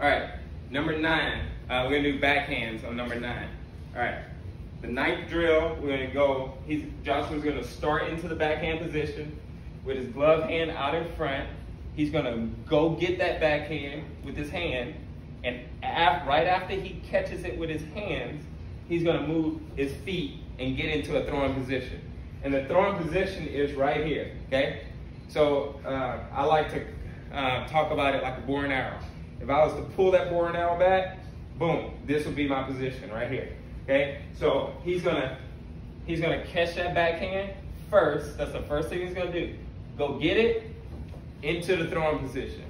All right, number nine. Uh, we're gonna do backhands on number nine. All right, the ninth drill, we're gonna go, he's, Joshua's gonna start into the backhand position with his glove hand out in front. He's gonna go get that backhand with his hand, and af right after he catches it with his hands, he's gonna move his feet and get into a throwing position. And the throwing position is right here, okay? So uh, I like to uh, talk about it like a bow and arrow. If I was to pull that and arrow back, boom, this would be my position right here. Okay, so he's gonna he's gonna catch that backhand first. That's the first thing he's gonna do. Go get it into the throwing position.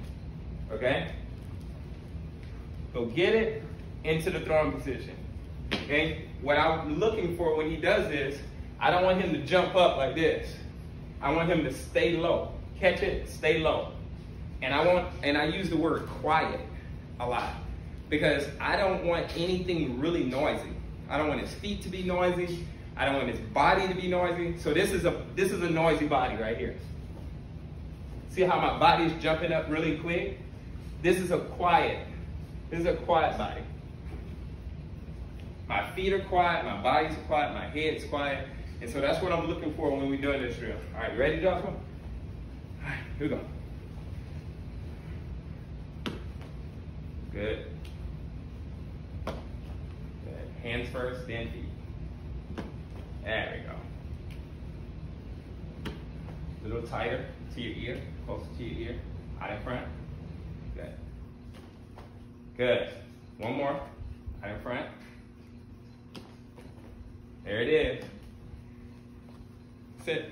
Okay? Go get it into the throwing position. Okay? What I'm looking for when he does this, I don't want him to jump up like this. I want him to stay low. Catch it, stay low. And I want and I use the word quiet a lot because I don't want anything really noisy. I don't want his feet to be noisy. I don't want his body to be noisy. So this is a this is a noisy body right here. See how my body is jumping up really quick? This is a quiet. This is a quiet body. My feet are quiet, my body's quiet, my head's quiet. And so that's what I'm looking for when we're doing this drill. All right, ready, Joshua? All right, here we go. Good. Good. Hands first, then feet. There we go. A little tighter to your ear, closer to your ear, out in front. Good. Good. One more, out in front. There it is. Sit.